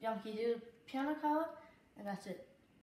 Yankee Doodle piano card, and that's it.